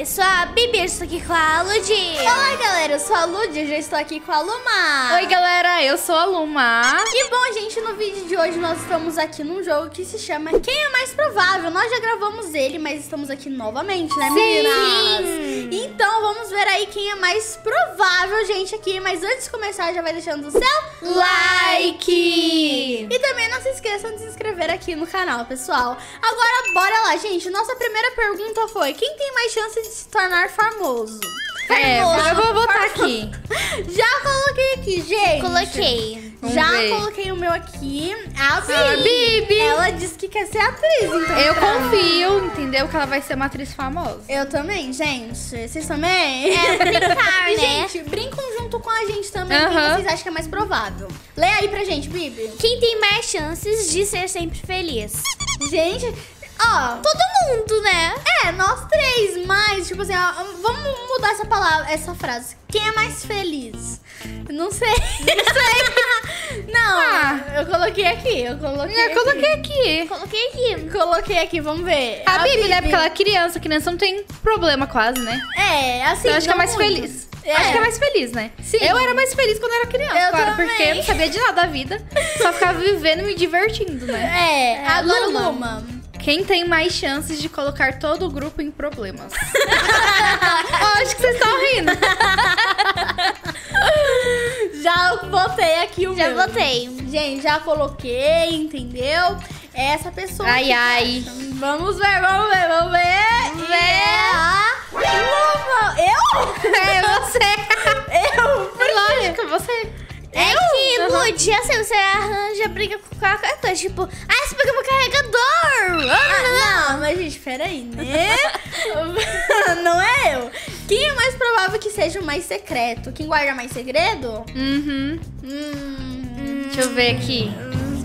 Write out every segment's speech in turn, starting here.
eu sou a Bibi, eu estou aqui com a Ludi. Olá, galera, eu sou a Lud, já estou aqui com a Luma. Oi, galera, eu sou a Luma. E bom, gente, no vídeo de hoje nós estamos aqui num jogo que se chama Quem é Mais Provável. Nós já gravamos ele, mas estamos aqui novamente, né, meninas? Então vamos ver aí quem é mais provável, gente, aqui. Mas antes de começar, já vai deixando o seu Like! E também não se esqueçam de se inscrever aqui no canal, pessoal. Agora, bora lá, gente. Nossa primeira pergunta foi: quem tem mais chance de se tornar famoso? É, Famoso. Gente. Coloquei. Vamos Já ver. coloquei o meu aqui. A Bibi. Ela disse que quer ser atriz, então. Eu confio, entendeu? Que ela vai ser uma atriz famosa. Eu também, gente. Vocês também? É, brincar, E, né? gente, brincam junto com a gente também. Aham. Quem vocês acham que é mais provável? Lê aí pra gente, Bibi. Quem tem mais chances de ser sempre feliz? Gente, ó. Todo mundo, né? É, nós três, mas, tipo assim, ó, vamos mudar essa palavra, essa frase. Quem é mais feliz? Não sei. Não sei. Não, Ah. eu coloquei aqui, eu coloquei Eu coloquei aqui. Coloquei aqui. Coloquei aqui, vamos ver. A Bibi, né? Porque ela é criança, criança não tem problema quase, né? É, assim, Então eu acho que é mais muito. feliz. É. Acho que é mais feliz, né? Sim. Eu era mais feliz quando era criança, Eu claro, também. porque eu não sabia de nada da vida. Só ficava vivendo e me divertindo, né? É, agora Luma. Luma. Quem tem mais chances de colocar todo o grupo em problemas? Ó, acho que vocês estão rindo. Já botei aqui o Já meu. botei. Gente, já coloquei, entendeu? Essa pessoa. Ai, ai. Vamos ver, vamos ver, vamos ver. Vamos E é a. Eu? É você. Eu? Quê? Lógico, você. É Aham. Ludi, assim, você arranja briga com qualquer coisa. Tipo, ah, você pegou meu carregador. Ah, não, mas gente, peraí, né? não é eu. Quem é mais provável que seja o mais secreto? Quem guarda mais segredo? Uhum. Hum. Deixa eu ver aqui.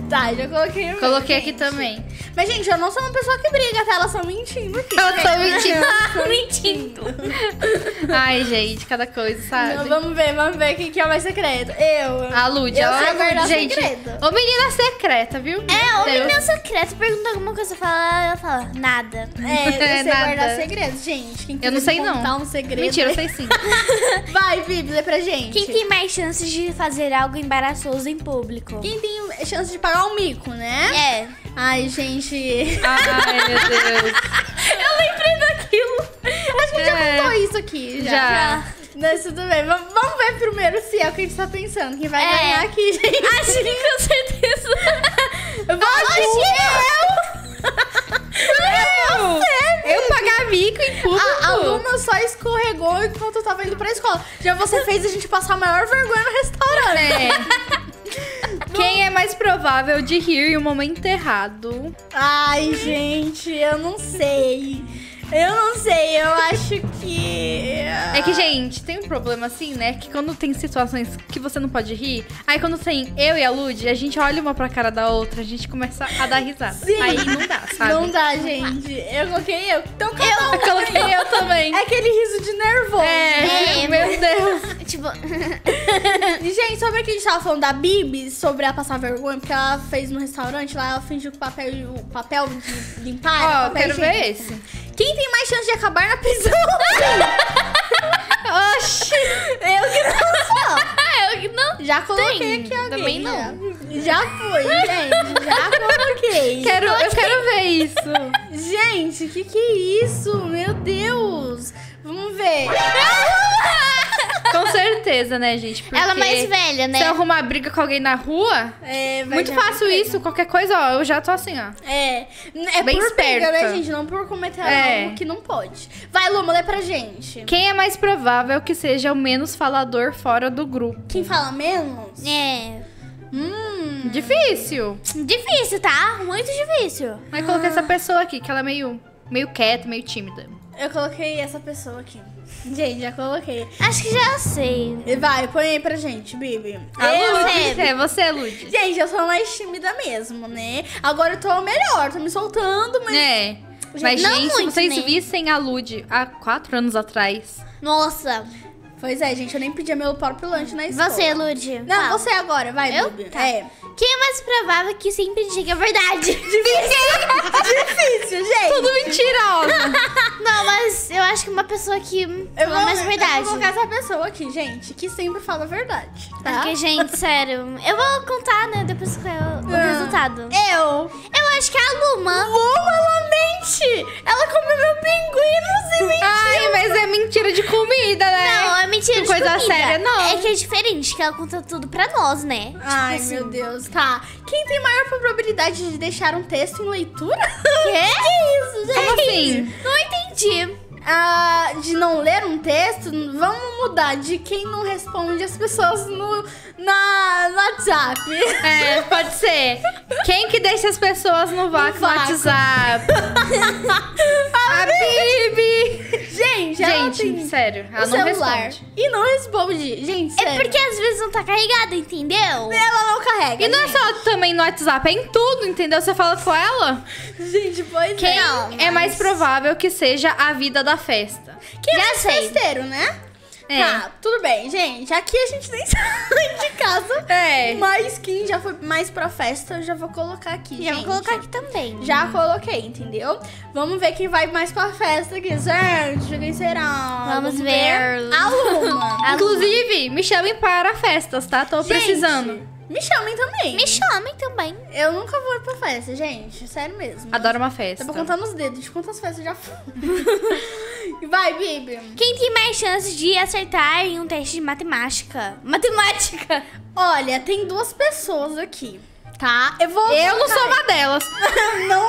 Tá, já coloquei o Coloquei aqui gente. também. Mas, gente, eu não sou uma pessoa que briga, tá? Elas estão mentindo aqui. Elas tão mentindo. Mentindo. Ai, gente, cada coisa, Não, sabe? vamos ver, vamos ver quem que é o mais secreto. Eu. A Lud, Eu ela sei é guardar gente. segredo. Ô, menina secreta, viu? É, o Meu Deus. menino secreto pergunta alguma coisa, fala, ela fala, nada. É, eu sei Nada. guardar segredos, gente. Quem Eu não sei, não. um segredo. Mentira, eu sei sim. Vai, Bibi, lê pra gente. Quem tem mais chances de fazer algo embaraçoso em público? Quem tem chance de pagar um mico, né? É. Ai, gente. Ai, meu Deus. Eu lembrei daquilo. Gente já É. contou isso aqui. Já. Já. Mas tudo bem. Vamos vamos ver primeiro se é o que a gente tá pensando. Quem vai É. ganhar aqui, gente. Acho que com certeza. Eu vou eu! Eu pagar mico em público. A, a Luma só escorregou enquanto eu tava indo pra escola. Já você fez a gente passar a maior vergonha no restaurante. É. Quem é mais provável de rir em um momento errado? Ai, gente, eu não sei. Eu não sei, eu acho que. É que, gente, tem um problema assim, né? Que quando tem situações que você não pode rir, aí quando tem eu e a Lud, a gente olha uma pra cara da outra, a gente começa a dar risada. Sim. Aí não dá, sabe? Não dá, gente. Eu coloquei eu. Então, um Eu coloquei eu também. É aquele riso de nervoso. É, É. meu Deus. tipo, gente, sobre o que a gente tava falando da Bibi, sobre ela passar vergonha, porque ela fez no restaurante lá, ela fingiu que o papel, o papel de limpar. Ó, papel quero ver esse. Quem tem mais chance de acabar na prisão? Oxi. eu que não sou. eu que não. Já coloquei Tem, aqui alguém. também não. Já, já foi, gente. Já coloquei. Quero, eu quero ver isso. Gente, que que é isso? Meu Deus. Vamos ver. Com certeza, né, gente? Porque Ela é mais velha, né? Se eu arrumar briga com alguém na rua, É, vai muito fácil isso. Qualquer coisa, ó, eu já tô assim, ó. É, é Bem por briga, esperta. né, gente? Não por cometer É. algo que não pode. Vai, Luma, lê pra gente. Quem é mais provável que seja o menos falador fora do grupo? Quem fala menos? É. Hum. Difícil. Difícil, tá? Muito difícil. Mas coloquei essa pessoa aqui, que ela é meio, meio quieta, meio tímida. Eu coloquei essa pessoa aqui. Gente, já coloquei. Acho que já sei. Vai, põe aí pra gente, Bibi. A Eu- Lud. É, você, Lud. Gente, eu sou mais tímida mesmo, né? Agora eu tô melhor, tô me soltando, mas. É. Mas, Não gente, se muito, vocês né? vissem a Lud há quatro anos atrás, Nossa. Pois é, gente, eu nem pedia meu próprio lanche na escola. Você, Lud. Não, fala. você agora, vai, Eu? Tá. É. Quem é mais provável que sempre diga a verdade? Difícil, gente. Tudo mentirosa. Não, mas eu acho que uma pessoa que Eu fala mais a Eu verdade. vou colocar essa pessoa aqui, gente, que sempre fala a verdade, tá? Porque, gente, sério, eu vou contar, né, depois que eu, o Ah. resultado. Eu. Eu acho que é a Luma. Luma, ela mente! Ela comeu meu pinguim e mentiu. Ai, mas é mentira de comida, né? Não, é mentira de Coisa comida. séria, não. É que é diferente, que ela conta tudo pra nós, né? Ai, tipo meu assim. Deus, tá. Quem tem maior probabilidade de deixar um texto em leitura? Quê? Que isso, gente? Como assim? Não entendi. Ah, de não ler um texto, vamos mudar de quem não responde as pessoas no, na, no WhatsApp. É, pode ser. Quem que deixa as pessoas no vácuo no vácuo. WhatsApp? A Bibi! Gente, ela Gente, tem sério, o ela não celular responde. e não responde. Gente, É sério. porque às vezes não tá carregada, entendeu? ela não carrega. E não é gente. só também no WhatsApp, é em tudo, entendeu? Você fala com ela. Gente, pois Quem é. é mais provável que seja a vida da festa? Quem é mais festeiro, né? É. Tá, tudo bem, gente. Aqui a gente nem sai de casa. É. Mas quem já foi mais pra festa, eu já vou colocar aqui, Já gente. vou colocar aqui também. Já coloquei, entendeu? Vamos ver quem vai mais pra festa aqui, certo? Quem será? Vamos ver. A Luma. A Inclusive, me chamem para festas, tá? Tô Gente, precisando. Me chamem também. Me chamem também. Eu nunca vou pra festa, gente. Sério mesmo. Adoro uma festa. Dá pra contar nos dedos de quantas festas eu já fui. vai, Bibi. Quem tem mais chances de acertar em um teste de matemática? Matemática. Olha, tem duas pessoas aqui, tá? Eu vou. Eu não sou uma delas. Não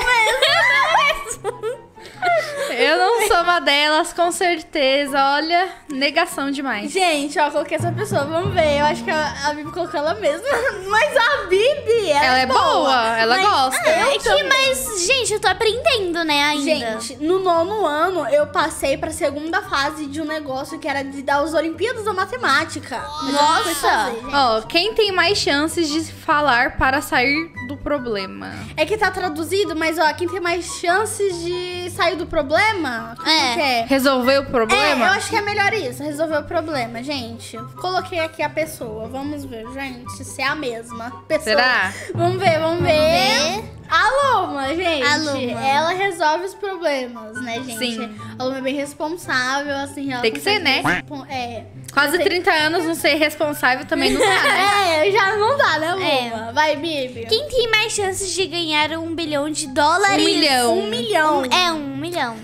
uma delas, com certeza. Olha, negação demais. Gente, ó, coloquei essa pessoa, vamos ver. Eu acho que a, a Bibi colocou ela mesma. Mas a Bibi, ela, Ela é boa, ela Mas gosta. eu É que, mas, gente, eu tô aprendendo, né, ainda. Gente, no nono ano eu passei pra segunda fase de um negócio que era de dar as Olimpíadas da Matemática. Mas eu não fui Nossa! Ó, quem tem mais chances de falar para sair do problema? É que tá traduzido, mas ó, quem tem mais chances de sair do problema? É. é? Resolver o É, eu problema? acho que é melhor isso, resolver o problema, gente. Coloquei aqui a pessoa. Vamos ver, gente, se é a mesma pessoa. Será? Vamos ver, vamos, ver. ver. A Luma, gente. A Luma. Ela resolve os problemas, né, gente? Sim. A Luma é bem responsável, assim. Ela Tem que ser, né? respon- É. Quase 30 anos não ser responsável também não dá, né? É, já não dá, né, É. Luma? Vai, Bibi. Quem tem mais chances de ganhar um bilhão de dólares? Um milhão. Um milhão. É, um milhão.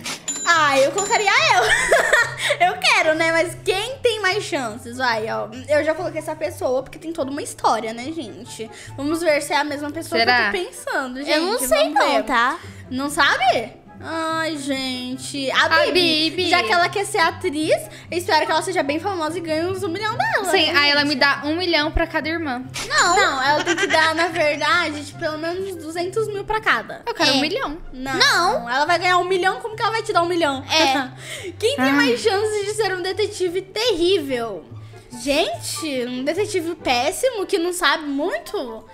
Ah, eu colocaria eu. eu quero, né? Mas quem tem mais chances? Vai, ó. Eu já coloquei essa pessoa porque tem toda uma história, né, gente? Vamos ver se é a mesma pessoa Será? que eu tô pensando, gente. eu não sei vamos não, ver. tá? Não sabe? Ai, gente. A A Bibi, Bibi. Já que ela quer ser atriz, eu espero que ela seja bem famosa e ganhe uns um milhão dela. Sim, né, aí ela gente? me dá um milhão pra cada irmã. Não. Não, ela tem que dar, na verdade, de pelo menos 200 mil pra cada. Eu quero É. um milhão. Não. Não. Ela vai ganhar um milhão, como que ela vai te dar um milhão? É. Quem tem Ai. mais chances de ser um detetive terrível? Gente, um detetive péssimo que não sabe muito?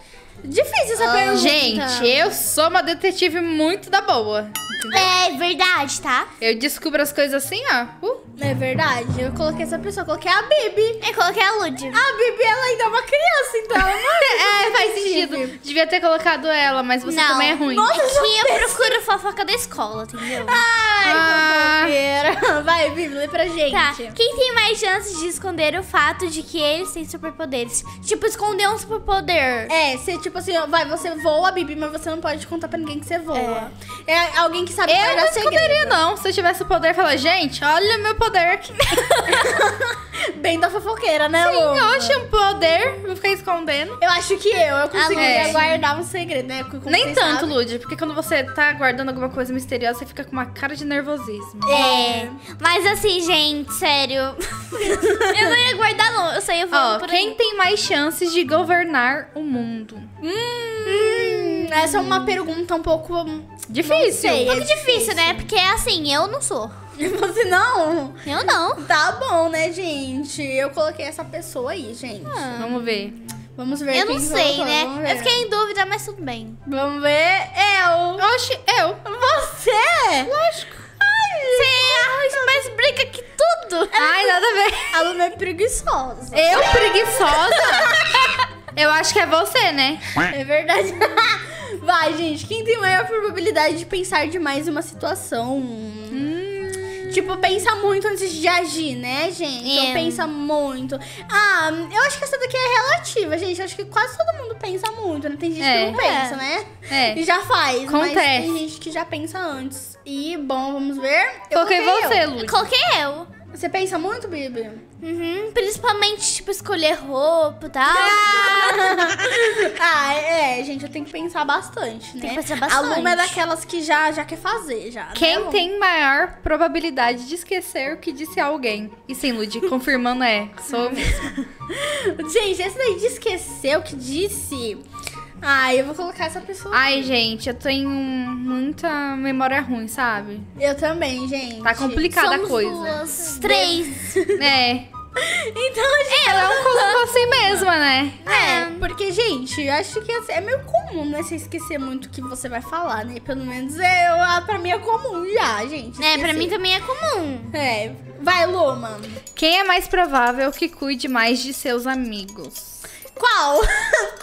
Difícil essa pergunta. Gente, eu sou uma detetive muito da boa. Entendeu? É verdade, tá? Eu descubro as coisas assim, ó. Uh, É verdade, eu coloquei essa pessoa, coloquei a Bibi. Eu coloquei a Lud. A Bibi, ela ainda é uma criança, então ela não é é, faz sentido. Devia ter colocado ela, mas você Não. também é ruim. Nossa, É que eu procuro fofoca da escola, entendeu? Ai, Ah. fofoqueira. Vai, Bibi, lê pra gente. Tá, quem tem mais chances de esconder o fato de que eles têm superpoderes? Tipo, esconder um superpoder. É, você, tipo assim, vai, você voa, Bibi, mas você não pode contar pra ninguém que você voa. É, alguém que sabe Eu guardar não esconderia, segredo. não. Se eu tivesse o poder, falar, gente, olha meu poder aqui. Bem da fofoqueira, né, Sim, Lu? eu achei um poder, vou ficar escondendo. Eu acho que eu, eu conseguiria Lu. guardar um segredo, né? Como Nem tanto, sabem. Lud, porque quando você tá guardando alguma coisa misteriosa, você fica com uma cara de nervosismo. É. Mas assim, gente, sério. eu não ia guardar, não. Eu sei, eu vou Ó, quem aí. tem mais chances de governar o mundo? Hum, essa é uma pergunta um pouco... Difícil. sei. Um pouco difícil, né? Porque assim, eu não sou. Você não? Eu não. Tá bom, né, gente? Eu coloquei essa pessoa aí, gente. Vamos ver. Vamos ver Eu quem não sei, colocou, né? Eu fiquei em dúvida, mas tudo bem. Vamos ver. Eu. Oxi, eu. Você? Lógico. Você arranja mais briga que tudo. Ai, nada a ver. A Luma é preguiçosa. Eu, preguiçosa? Eu acho que é você, né? É verdade. Vai, gente. Quem tem maior probabilidade de pensar demais em uma situação? Tipo, pensa muito antes de agir, né, gente? É. pensa muito. Ah, eu acho que essa daqui é relativa, gente. Eu acho que quase todo mundo pensa muito, né? Tem gente É. que não pensa, né? É. E já faz. Mas Acontece. tem gente que já pensa antes. E, bom, vamos ver. Eu Coloquei coloquei você, eu. Lud. Coloquei eu. Você pensa muito, Bibi? Uhum, principalmente, tipo, escolher roupa e tal. ah, é, gente, eu tenho que pensar bastante, né? Tem que pensar A bastante. Luma é daquelas que já, já quer fazer, já. né, Quem Luma? tem maior probabilidade de esquecer o que disse alguém? E sim, Lud, confirmando é, sou eu mesma. Gente, esse daí de esquecer o que disse. Ai, eu vou colocar essa pessoa. Ai, gente, eu tenho muita memória ruim, sabe? Eu também, gente. Tá complicada a Somos coisa. duas, três. É. Então, gente. Ela é um colocou assim mesma, né? É, porque, gente, eu acho que assim, é meio comum, né? Você esquecer muito o que você vai falar, né? Pelo menos eu, ah, pra mim é comum já, gente. É, pra mim também é comum. É. Vai, Luma. Quem é mais provável que cuide mais de seus amigos? Qual?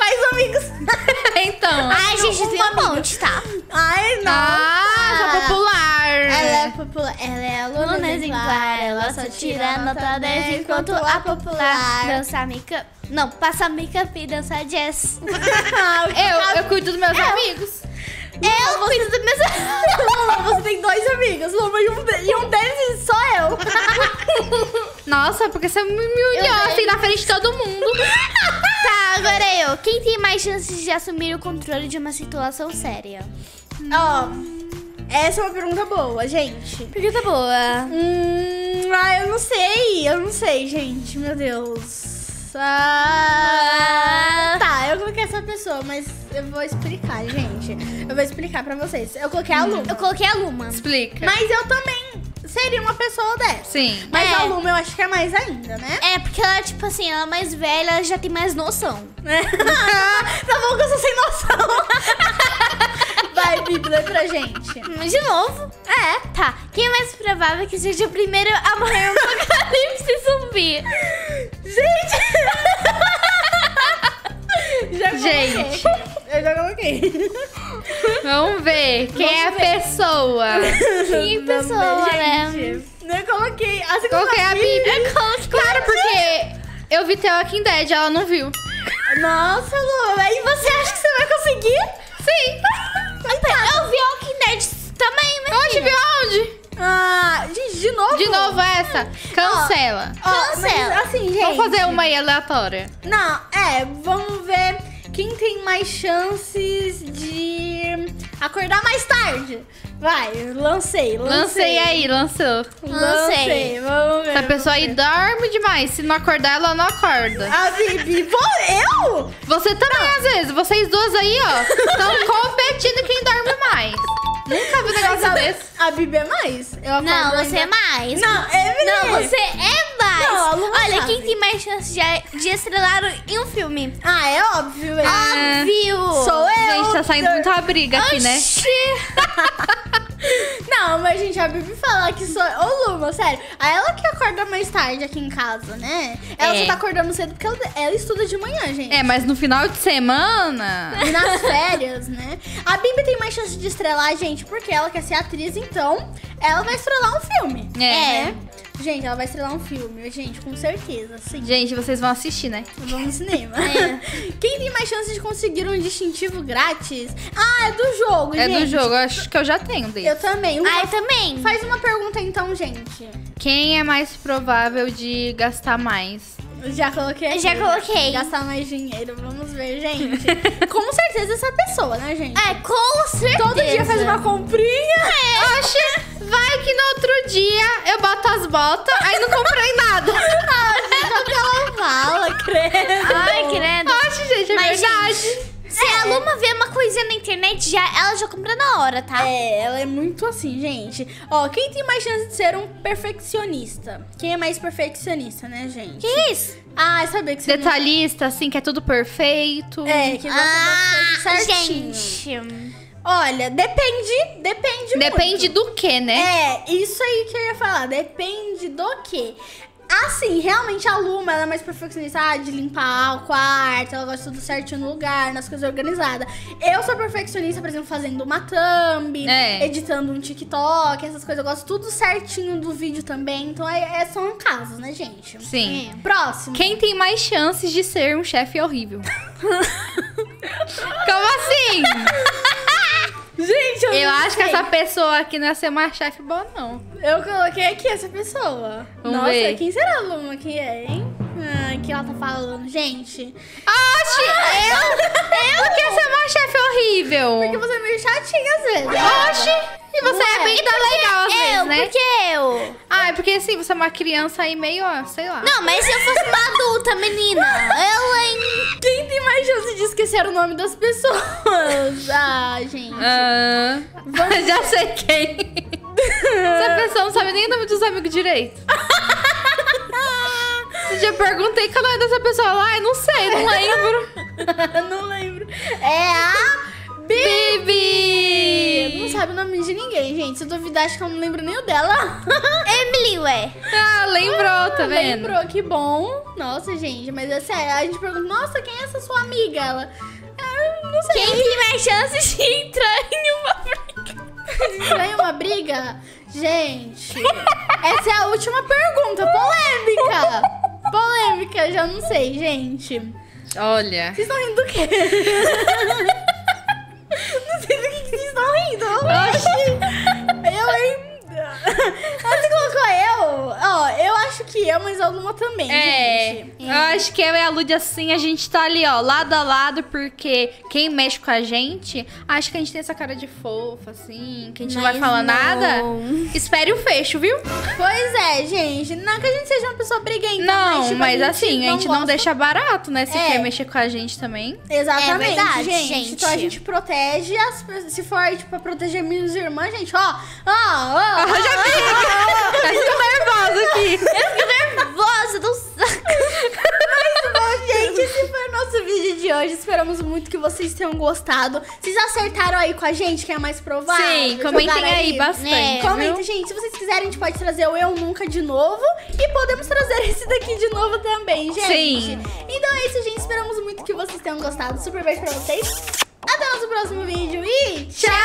Gente, tem um monte, tá? Ai, não. Ah, essa popular. Ela é popular. Ela é aluna Luna exemplar. Ela só tira nota 10 enquanto a popular. dança make-up. Não, passa make-up e dança jazz. Eu, eu cuido dos meus amigos. Eu cuido dos meus Luma, você tem dois amigos, Luma, e um, e um deles sou eu. Nossa, porque você me humilhou Eu assim na frente de todo mundo. Tá, agora eu. Quem tem mais chances de assumir o controle de uma situação séria? Ó, essa é uma pergunta boa, gente. Pergunta boa. Hum, ah, eu não sei, eu não sei, gente, meu Deus. Ah, tá, eu coloquei essa pessoa, mas eu vou explicar, gente. Eu vou explicar pra vocês. Eu coloquei a Luma. Eu coloquei a Luma. Explica. Mas eu também seria uma pessoa dessa. Sim. Mas É. a Luma eu acho que é mais ainda, né? É, porque ela, tipo assim, ela é mais velha, ela já tem mais noção. tá bom que eu sou sem noção. Vai, Bibi, lê pra gente. De novo? É. Tá. Quem é mais provável que seja o primeiro a morrer no apocalipse zumbi? Já coloquei. Gente. Eu já coloquei. Vamos ver quem é a pessoa. Que pessoa, né? Gente, Eu coloquei. Ah, você Coloquei a coloquei. Claro, porque eu vi The Walking Dead, ela não viu. Nossa, Lu, e você acha que você vai conseguir? Sim. Eu vi Walking Dead também, né? Onde viu aonde? Ah, gente, de novo? De novo essa. Cancela. Ó, Cancela. mas, assim, gente. Vamos fazer uma aí aleatória. Não, é, vamos ver quem tem mais chances de acordar mais tarde. Vai, lancei, lancei. Lancei aí, lançou. Lancei, vamos ver. Essa pessoa aí dorme demais. Se não acordar, ela não acorda. A Bibi, pô, eu? Você também, às vezes. Vocês duas aí, ó, estão competindo quem dorme mais. Nunca vi um negócio desse. A Bibi é mais? Eu acordo Não, ainda- você é mais. Não, é Não, você é mais. Não, Olha, quem tem mais chance de, de estrelar em um filme? Ah, é óbvio. é. Óbvio. Sou eu. Gente, tá saindo muita briga aqui, né? Oxi. Não, mas gente, a Bibi fala que sou. Ô, Luma, sério. A ela que acorda mais tarde aqui em casa, né? Ela É. só tá acordando cedo porque ela, ela estuda de manhã, gente. É, mas no final de semana. E nas férias, né? A Bibi tem mais chance de estrelar, gente, porque ela quer ser atriz, então ela vai estrelar um filme. É. né? Gente, ela vai estrelar um filme, gente, com certeza, sim. Gente, vocês vão assistir, né? Vamos no cinema. É. Quem tem mais chance de conseguir um distintivo grátis? Ah, é do jogo, É gente. do jogo, eu acho que eu já tenho dele. Eu também. Luma, Ai, também. Faz uma pergunta então, gente. Quem é mais provável de gastar mais? Já coloquei. Já coloquei. Gastar mais dinheiro, vamos ver, gente. com certeza essa pessoa, né, gente? É, com certeza. Todo dia faz uma comprinha. Oxe, vai que no outro dia eu boto as botas, aí não comprei nada. o que ela fala, credo. Ai, credo. Oxe, gente, é Mas, verdade. gente, se a Luma vê uma coisinha na internet, já, ela já compra na hora, tá? É, ela é muito assim, gente. Ó, quem tem mais chance de ser um perfeccionista? Quem é mais perfeccionista, né, gente? Que isso? Ah, é saber que você... Detalhista, assim, que é tudo perfeito. É, que gosta das Ah, coisas gente. Olha, depende, depende Depende muito. do que, né? É, isso aí que eu ia falar. Depende do quê? Assim, realmente a Luma, ela é mais perfeccionista ah, de limpar o quarto, ela gosta de tudo certinho no lugar, nas coisas organizadas. Eu sou perfeccionista, por exemplo, fazendo uma thumb, É. editando um TikTok, essas coisas. Eu gosto tudo certinho do vídeo também. Então, é, é- são casos, né, gente? Sim. Próximo. Quem tem mais chances de ser um chefe horrível? Como assim? Eu, Eu acho que essa pessoa aqui não ia ser uma chefe boa, não. Eu coloquei aqui essa pessoa. Vamos Nossa, ver. quem será a Luma que é, hein? Ah, que ela tá falando. Gente, Oxi, eu, eu quero ser uma chefe horrível. porque você é meio chatinha às vezes. Oxi, e você é é? bem tá legal às Eu, vezes, né? porque eu? Ah, é porque assim, você é uma criança aí meio, ó, sei lá. Não, mas se eu fosse uma adulta, menina, mais chance de esquecer o nome das pessoas? Ah, gente. Ah, já sei quem. Essa pessoa não sabe nem o nome dos amigos direito. Eu já perguntei qual é o nome dessa pessoa lá, eu não sei, não lembro. não lembro. É a Bibi! Não sabe o nome de ninguém, gente. Se eu duvidar, acho que eu não lembro nem o dela. Emily, ué. Ah, lembrou, tá vendo? Lembrou, que bom. Nossa, gente, mas é sério. A gente pergunta, nossa, quem é essa sua amiga? Ela, ah, não sei. Quem tem mais chances de entrar em uma briga? Ganha uma briga? Gente, essa é a última pergunta. Polêmica. Polêmica, já não sei, gente. Olha. Vocês estão rindo do quê? rindo. Oxi. Eu, hein? Ah, Você colocou eu? Ó, eu acho que eu, mas alguma também, É, gente. eu acho que eu e a Lud, assim, a gente tá ali, ó, lado a lado, porque quem mexe com a gente, acha que a gente tem essa cara de fofa, assim, que a gente não vai Mas falar não. nada. Espere o fecho, viu? Pois é, gente. Não que a gente seja uma pessoa briguenta, Não, mas, tipo, mas a gente assim, a gente não gosta- deixa barato, né? Se É. quer mexer com a gente também. Exatamente, É verdade, gente. gente. Então a gente protege as pessoas. Se for, tipo, pra proteger minhas irmãs, gente, ó. Ó, ó. Ah, já fica! Eu fico nervosa aqui. Eu fico nervosa do saco. Bom, gente, esse foi o nosso vídeo de hoje. Esperamos muito que vocês tenham gostado. Vocês acertaram aí com a gente, quem é mais provável? Sim, comentem Jogaram aí bastante. né? Comenta, viu? gente. Se vocês quiserem, a gente pode trazer o Eu Nunca de novo. E podemos trazer esse daqui de novo também, gente. Sim. Então é isso, gente. Esperamos muito que vocês tenham gostado. Super beijo pra vocês. Até o nosso próximo vídeo e tchau!